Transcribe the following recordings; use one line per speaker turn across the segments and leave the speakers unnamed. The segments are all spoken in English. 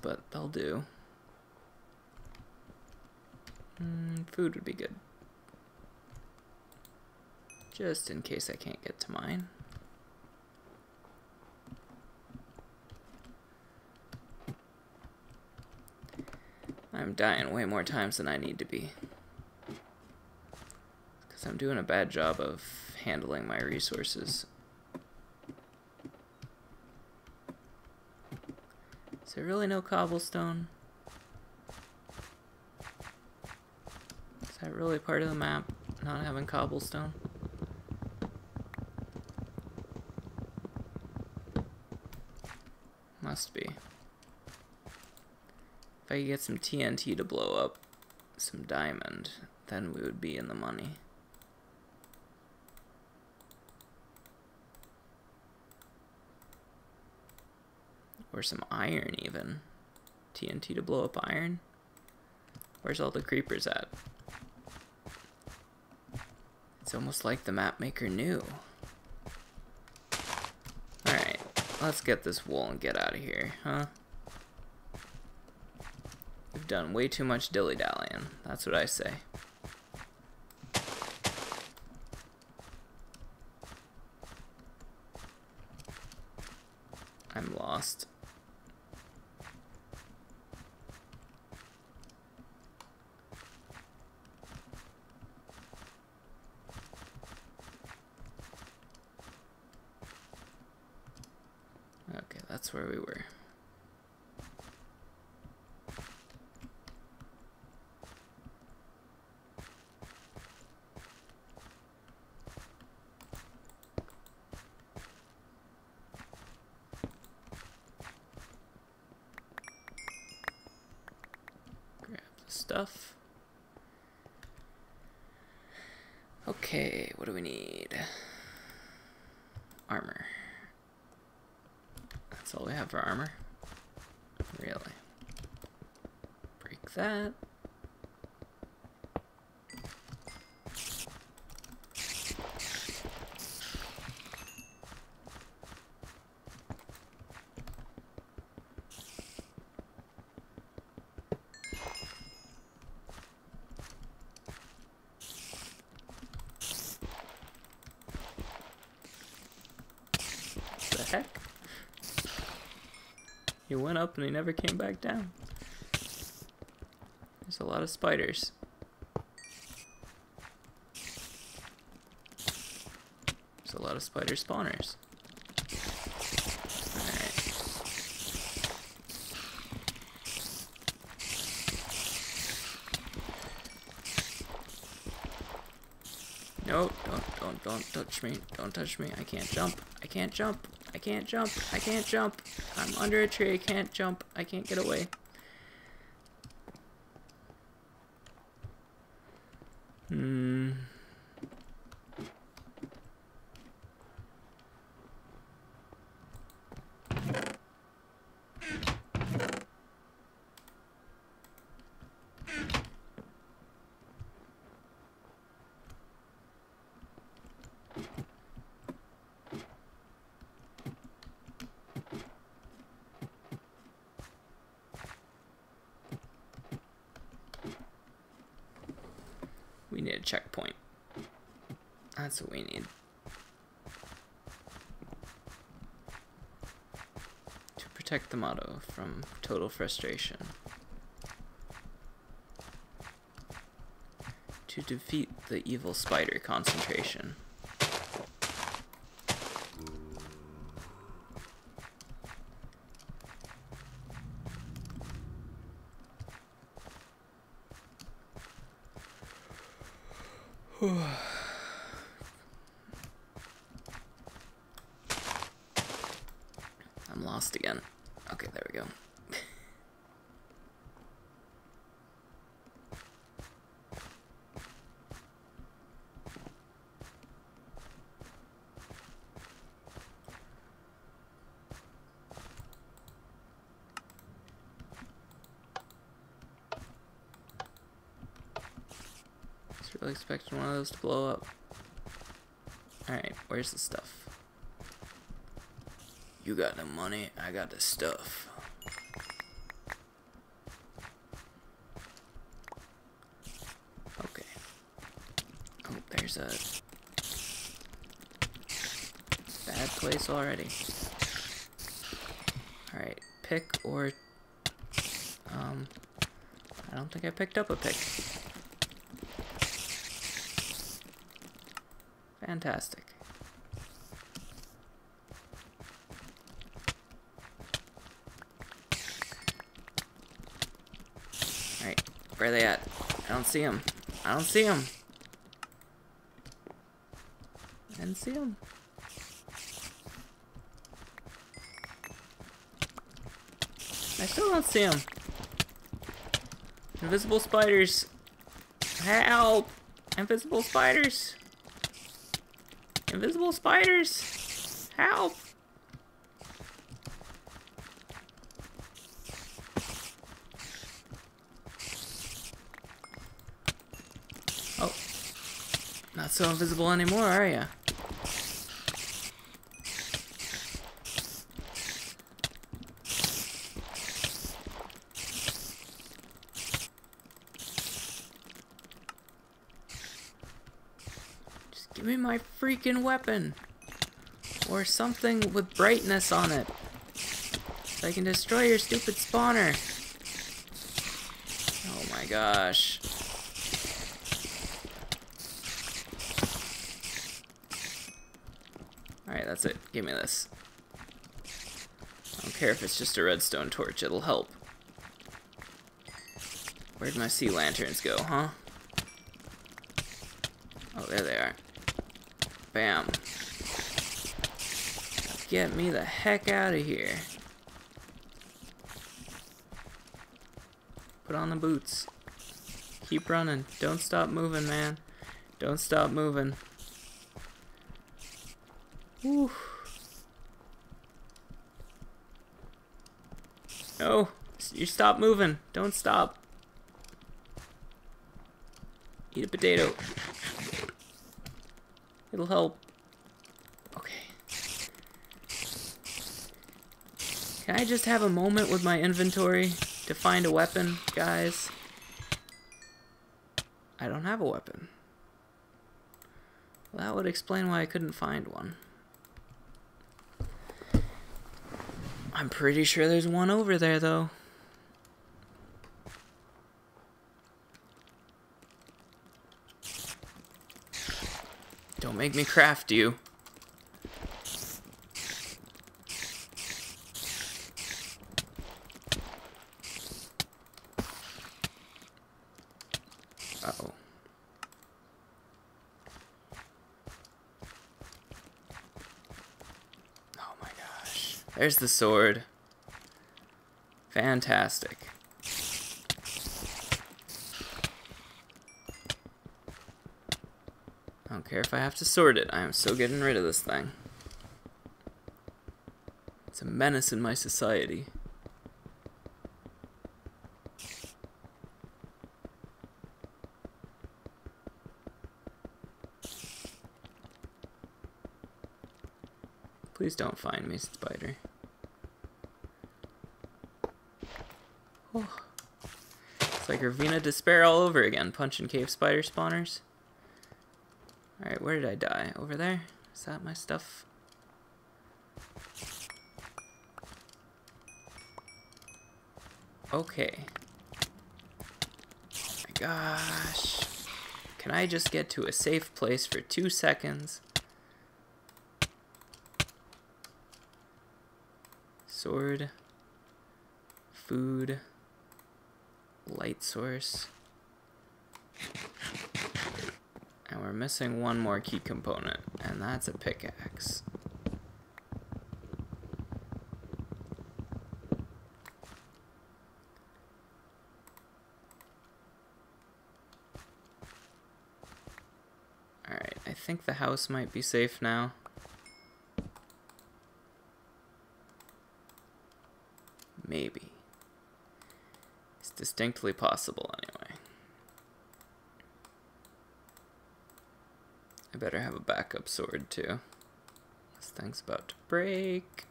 But they'll do. Mm, food would be good. Just in case I can't get to mine. I'm dying way more times than I need to be. Because I'm doing a bad job of handling my resources. There really no cobblestone? Is that really part of the map, not having cobblestone? Must be. If I could get some TNT to blow up some diamond, then we would be in the money. Or some iron, even. TNT to blow up iron. Where's all the creepers at? It's almost like the map maker knew. Alright, let's get this wool and get out of here, huh? We've done way too much dilly-dallying. That's what I say. I'm lost. Okay, that's where we were. Grab the stuff. Okay, what do we need? Armor. That's all we have for armor? Really? Break that. The heck? He went up and he never came back down. There's a lot of spiders. There's a lot of spider spawners. No, don't, don't, don't touch me. Don't touch me. I can't jump. I can't jump. I can't jump. I can't jump. I'm under a tree. I can't jump. I can't get away. Hmm. We need a checkpoint. That's what we need. To protect the Matto from total frustration. To defeat the evil spider concentration. I'm lost again. Okay, there we go. I was really those to blow up. Alright, where's the stuff? You got the money, I got the stuff. Okay. Oh, there's a bad place already. Alright, pick or... Um, I don't think I picked up a pick. Fantastic. Alright, where are they at? I don't see them. I don't see them. I didn't see them. I still don't see them. Invisible spiders. Help! Invisible spiders. Invisible spiders. Help! Oh. Not so invisible anymore, are ya? Just give me my freaking weapon. Or something with brightness on it. So I can destroy your stupid spawner. Oh my gosh. Alright, that's it. Give me this. I don't care if it's just a redstone torch, it'll help. Where'd my sea lanterns go, huh? Oh, there they are. Bam. Get me the heck out of here. Put on the boots. Keep running. Don't stop moving, man. Don't stop moving. Whew. No, you stop moving. Don't stop. Eat a potato. It'll help. Okay. Can I just have a moment with my inventory to find a weapon, guys? I don't have a weapon. Well, that would explain why I couldn't find one. I'm pretty sure there's one over there, though. Don't make me craft you. Uh-oh. Oh my gosh. There's the sword. Fantastic. I don't care if I have to sort it. I am so getting rid of this thing. It's a menace in my society. Please don't find me, spider. Oh. It's like Ravina Despair all over again, punching cave spider spawners. Where did I die? Over there? Is that my stuff? Okay. Oh my gosh. Can I just get to a safe place for two seconds? Sword. Food. Light source. And we're missing one more key component, and that's a pickaxe. Alright, I think the house might be safe now. Maybe. It's distinctly possible I better have a backup sword too. This thing's about to break.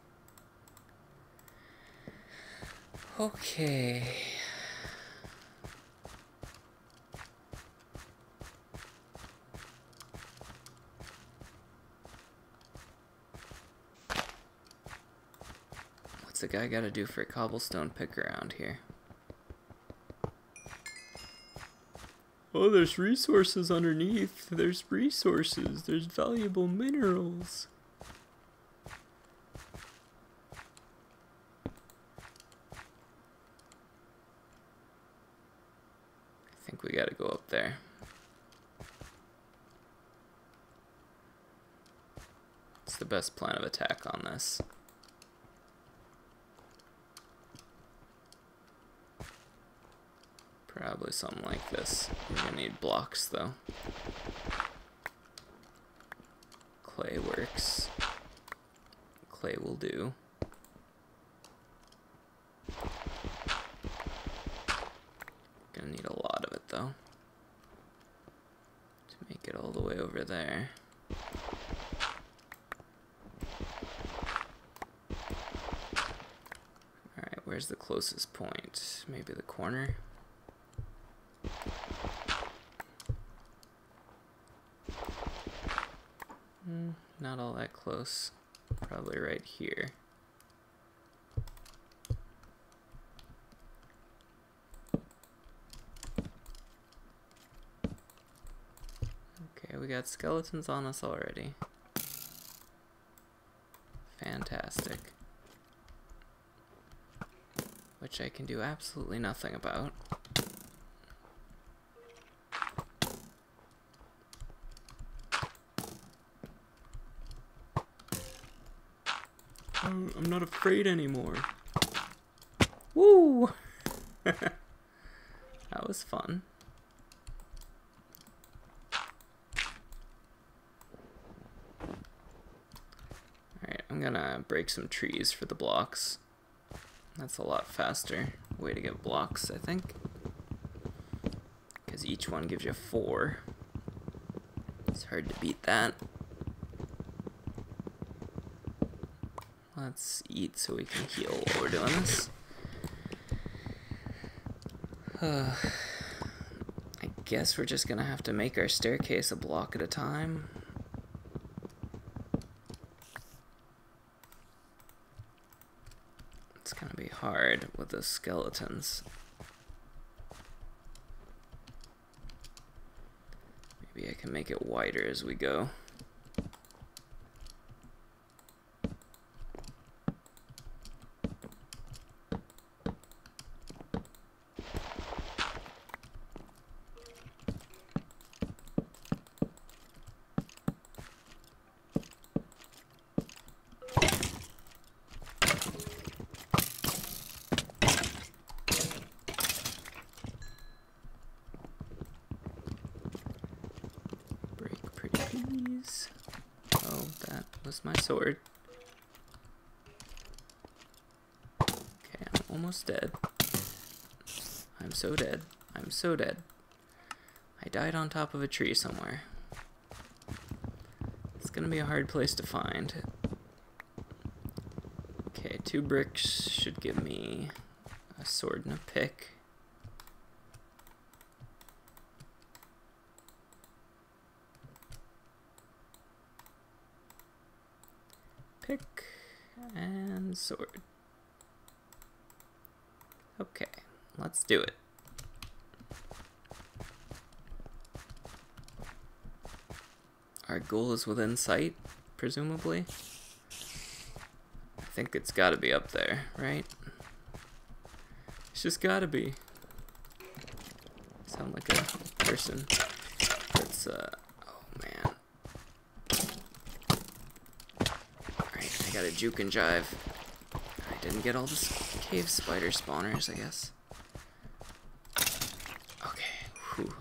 Okay. What's the guy got to do for a cobblestone pick around here? Oh, there's resources underneath. There's resources. There's valuable minerals. I think we gotta go up there. It's the best plan of attack on this. Probably something like this. We're gonna need blocks though. Clay works. Clay will do. Gonna need a lot of it though. To make it all the way over there. Alright, where's the closest point? Maybe the corner? Mm, not all that close. Probably right here. Okay, we got skeletons on us already. Fantastic. Which I can do absolutely nothing about. Oh, Anymore. Woo! that was fun. Alright, I'm gonna break some trees for the blocks. That's a lot faster way to get blocks, I think. Because each one gives you four. It's hard to beat that. Let's eat so we can heal while we're doing this. Uh, I guess we're just gonna have to make our staircase a block at a time. It's gonna be hard with the skeletons. Maybe I can make it wider as we go. Break pretty please. Oh, that was my sword. Okay, I'm almost dead. I'm so dead. I'm so dead. I died on top of a tree somewhere. It's gonna be a hard place to find. Okay, two bricks should give me a sword and a pick. Pick and sword. Okay, let's do it. Our goal is within sight, presumably. I think it's gotta be up there, right? It's just gotta be. Sound like a person that's, uh, oh man. Alright, I got a juke and jive. I didn't get all the cave spider spawners, I guess. Okay, whew.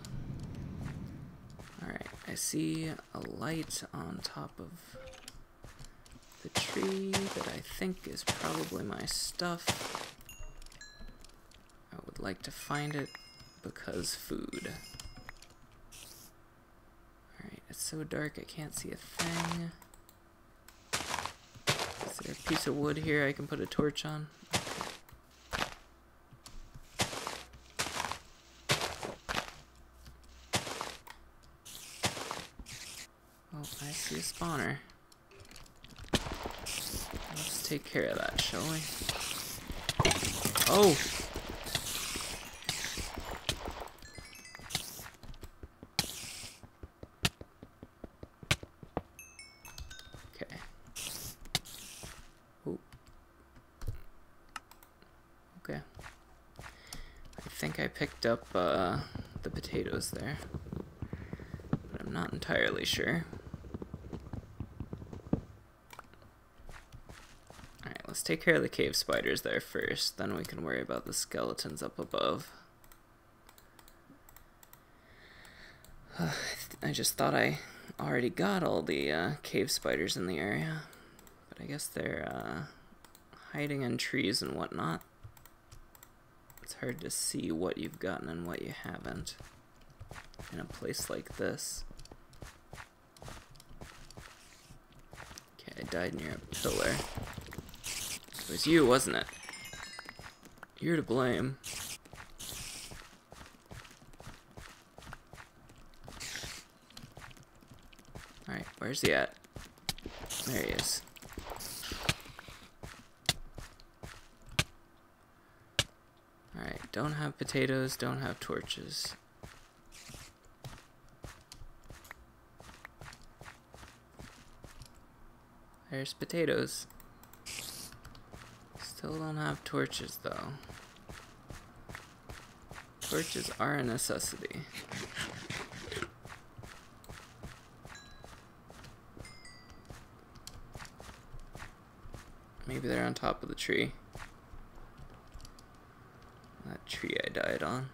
Alright, I see a light on top of the tree that I think is probably my stuff. I would like to find it because food. Alright, it's so dark I can't see a thing. Is there a piece of wood here I can put a torch on? take care of that, shall we? Oh! Okay. Oop. Okay. I think I picked up uh, the potatoes there, but I'm not entirely sure. Alright, let's take care of the cave spiders there first, then we can worry about the skeletons up above. I just thought I already got all the uh, cave spiders in the area, but I guess they're uh, hiding in trees and whatnot. It's hard to see what you've gotten and what you haven't in a place like this. Okay, I died near a pillar. It was you, wasn't it? You're to blame. Alright, where's he at? There he is. Alright, don't have potatoes, don't have torches. There's potatoes. Still don't have torches though. Torches are a necessity. Maybe they're on top of the tree. That tree I died on.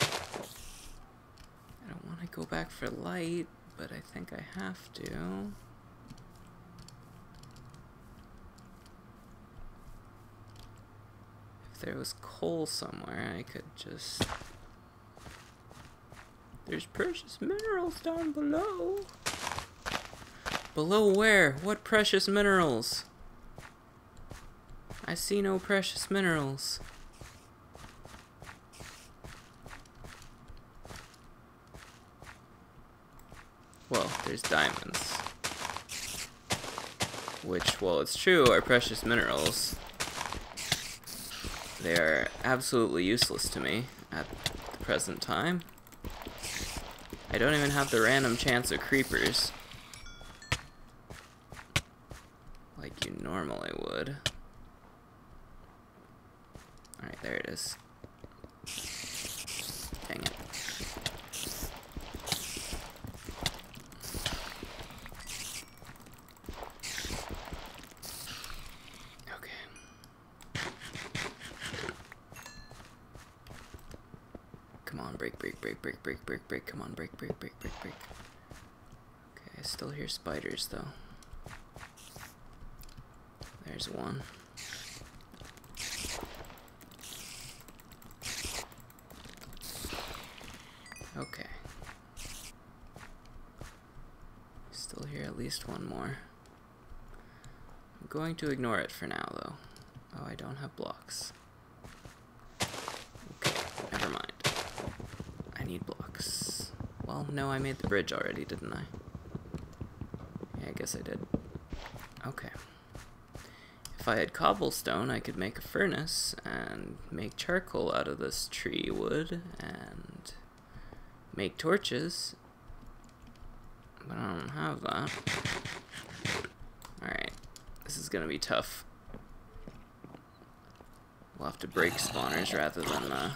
I don't want to go back for light, but I think I have to. If there was coal somewhere, I could just... There's precious minerals down below. Below where? What precious minerals? I see no precious minerals. Well, there's diamonds. Which, well, it's true, are precious minerals. They are absolutely useless to me at the present time. I don't even have the random chance of creepers. Like you normally would. Alright, there it is. Dang it. Okay. Come on, break, break, break, break. Come on, break, break, break, break, break. Okay, I still hear spiders though. There's one. Okay. Still hear at least one more. I'm going to ignore it for now though. Oh, I don't have blocks. Okay, never mind. I need blocks. Well, no, I made the bridge already, didn't I? Yeah, I guess I did. Okay. If I had cobblestone, I could make a furnace and make charcoal out of this tree wood and make torches. But I don't have that. Alright. This is gonna be tough. We'll have to break spawners rather than uh,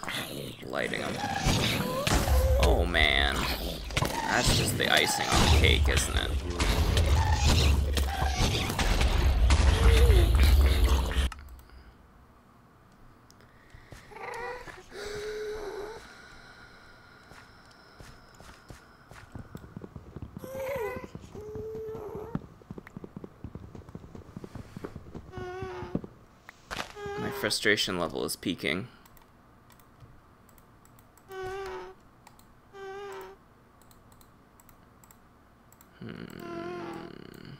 lighting them. Oh man. That's just the icing on the cake, isn't it? My frustration level is peaking. Hmm.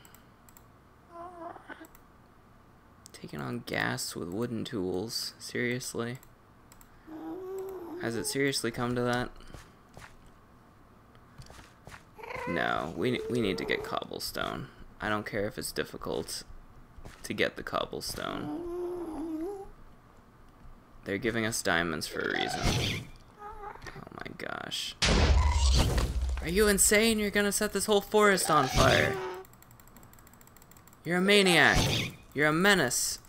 Taking on Ghast with wooden tools. Seriously? Has it seriously come to that? No, we, we need to get cobblestone. I don't care if it's difficult to get the cobblestone. They're giving us diamonds for a reason. Oh my gosh. Are you insane? You're gonna set this whole forest on fire. You're a maniac. You're a menace.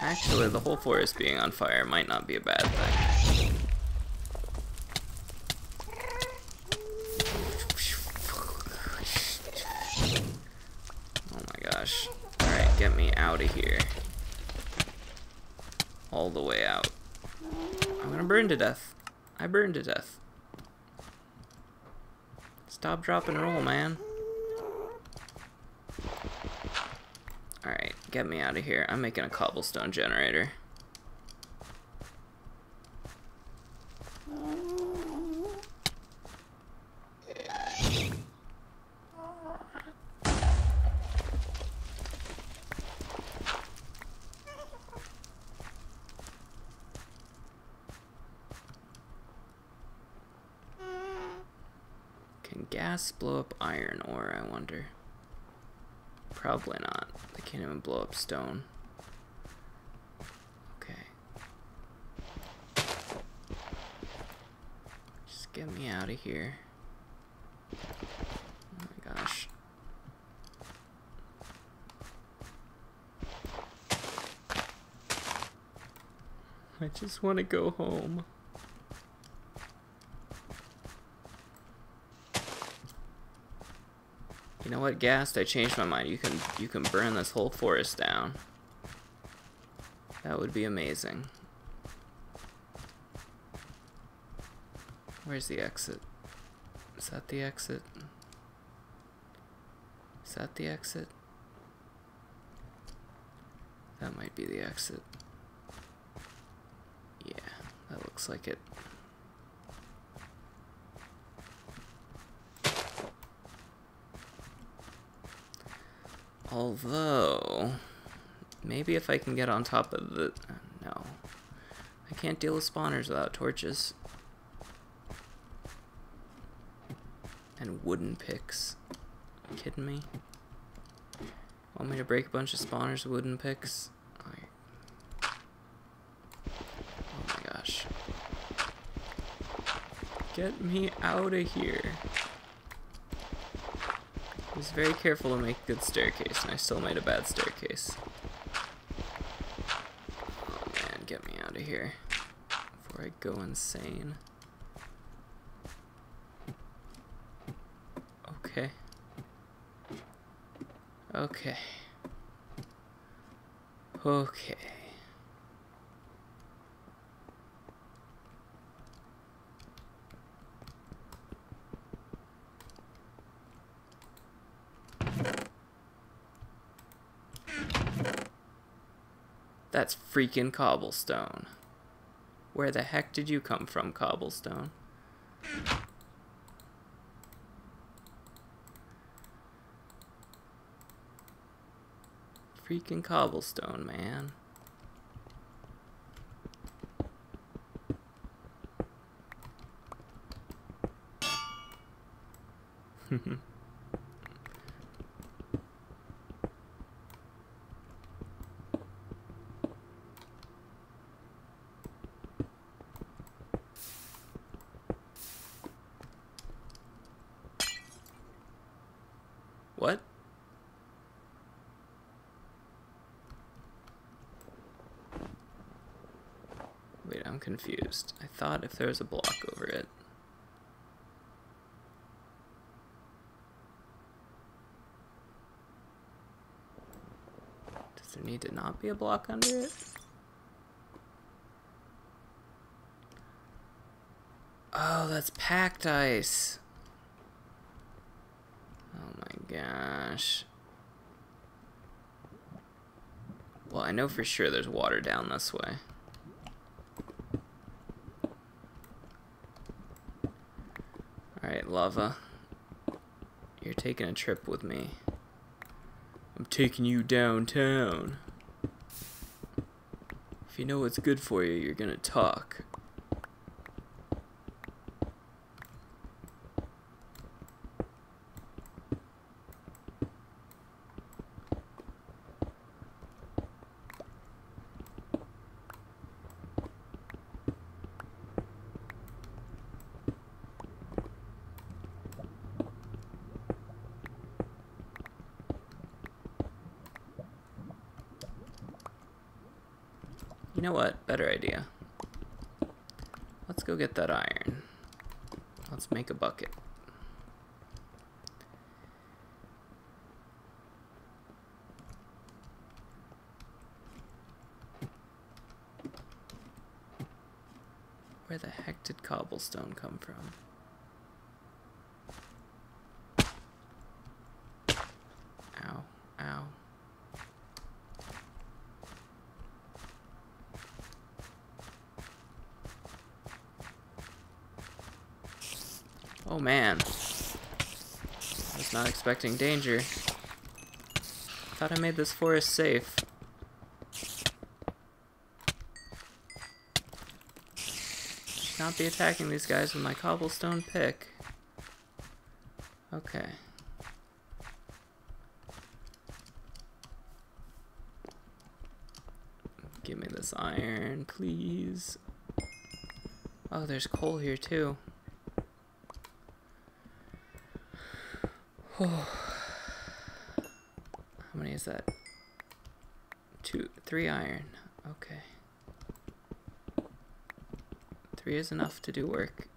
Actually, the whole forest being on fire might not be a bad thing. Oh my gosh. Alright, get me out of here. All the way out. I'm gonna burn to death. I burned to death. Stop, drop, and roll, man. Alright, get me out of here. I'm making a cobblestone generator. Blow up iron ore, I wonder? Probably not. They can't even blow up stone. Okay. Just get me out of here. Oh my gosh. I just want to go home. You know what, Ghast? I changed my mind. You can you can burn this whole forest down. That would be amazing. Where's the exit? Is that the exit? Is that the exit? That might be the exit. Yeah, that looks like it. Although, maybe if I can get on top of the... No. I can't deal with spawners without torches. And wooden picks. Kidding me? Want me to break a bunch of spawners with wooden picks? Oh my gosh. Get me out of here. Was very careful to make a good staircase, and I still made a bad staircase. Oh man, get me out of here before I go insane. Okay. Okay. Okay. That's freaking cobblestone. Where the heck did you come from, cobblestone? Freaking cobblestone, man. what? Wait, Confused. I thought if there was a block over it. Does there need to not be a block under it? Oh, that's packed ice. Oh my gosh. Well, I know for sure there's water down this way. Alright, lava. You're taking a trip with me. I'm taking you downtown. If you know what's good for you, you're gonna talk. You know what? Better idea. Let's go get that iron. Let's make a bucket. Where the heck did cobblestone come from? Ow, ow. Oh man. I was not expecting danger. Thought I made this forest safe. Should not be attacking these guys with my cobblestone pick. Okay. Give me this iron, please. Oh, there's coal here too. How many is that? Two, three iron. Okay. Three is enough to do work.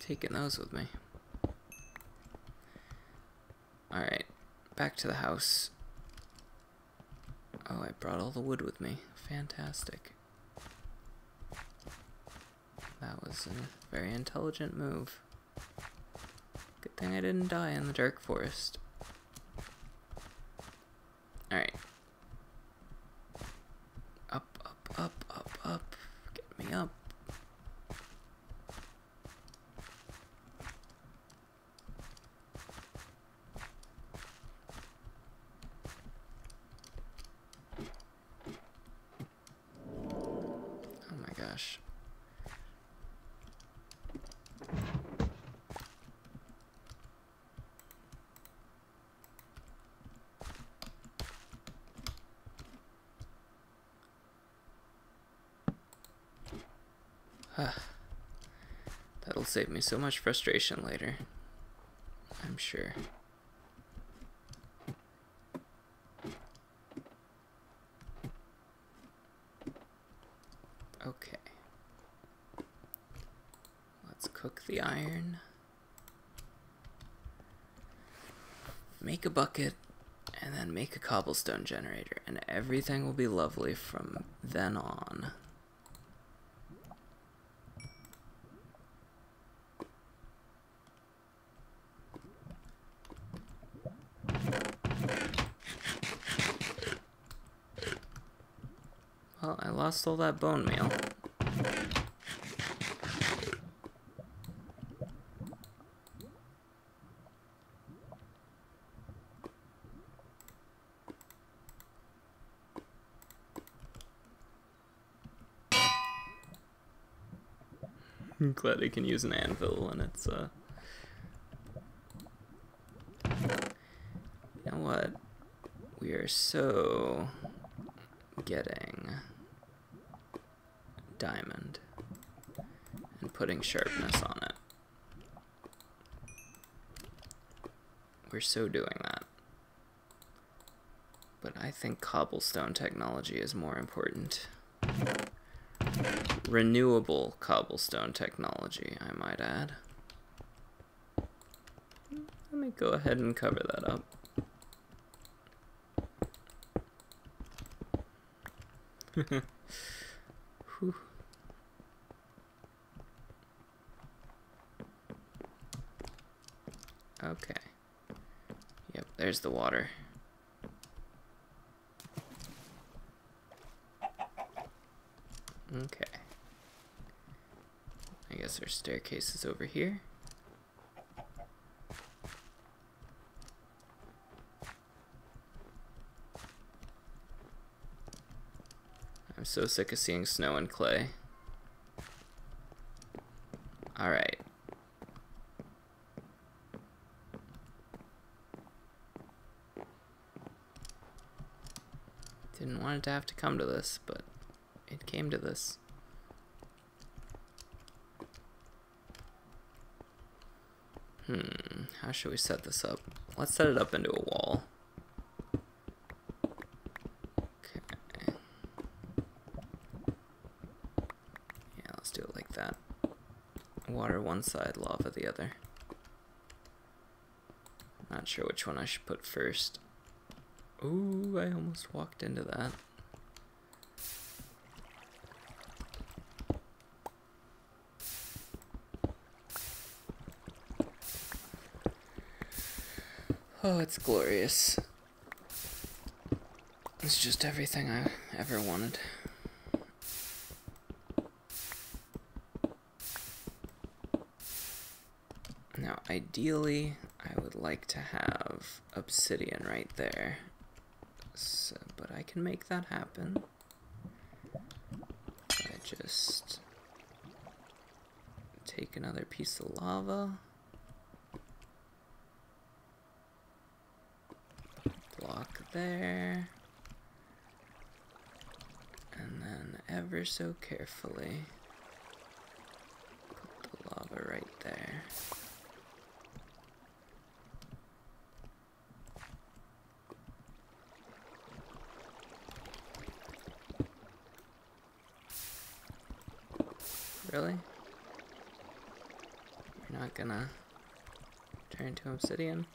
Taking those with me. Alright, back to the house. Oh, I brought all the wood with me. Fantastic. That was a very intelligent move. Good thing I didn't die in the dark forest. Alright. Up, up, up, up, up. Get me up. Oh my gosh. That'll save me so much frustration later. I'm sure. Okay. Let's cook the iron. Make a bucket and then make a cobblestone generator and everything will be lovely from then on. Well, I lost all that bone meal. I'm glad I can use an anvil and it's uh You know what? We are so getting diamond and putting sharpness on it. We're so doing that. But I think cobblestone technology is more important. Renewable cobblestone technology, I might add. Let me go ahead and cover that up. Okay. Yep, there's the water. Okay. I guess our staircase is over here. I'm so sick of seeing snow and clay. Didn't want it to have to come to this, but it came to this. Hmm, how should we set this up? Let's set it up into a wall. Okay. Yeah, let's do it like that. Water one side, lava the other. Not sure which one I should put first. Ooh, I almost walked into that. Oh, it's glorious. It's just everything I ever wanted. Now, ideally, I would like to have obsidian right there. So, but I can make that happen. I just take another piece of lava. There. And then ever so carefully put the lava right there. Really? You're not gonna turn to obsidian?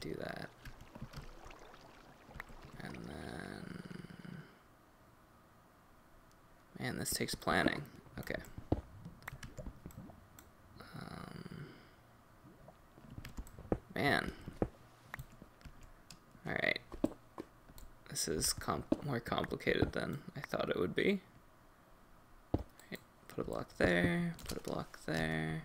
do that. And then... Man, this takes planning. Okay. Um, man. Alright. This is comp more complicated than I thought it would be. Right, put a block there, put a block there.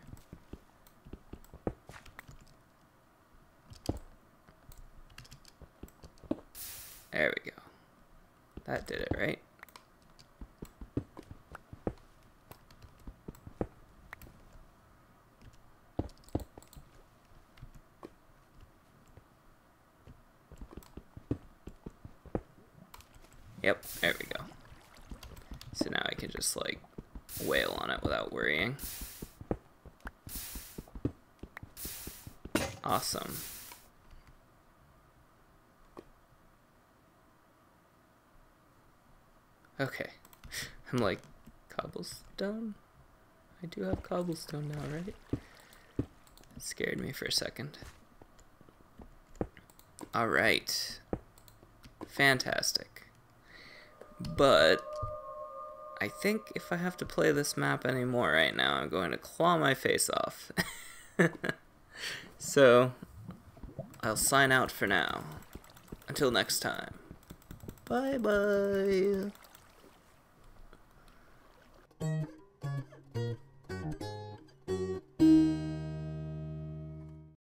There we go. That did it, right? Yep, there we go. So now I can just like wail on it without worrying. Awesome. Okay. I'm like, cobblestone? I do have cobblestone now, right? Scared me for a second. Alright. Fantastic. But, I think if I have to play this map anymore right now, I'm going to claw my face off. so, I'll sign out for now. Until next time. Bye bye.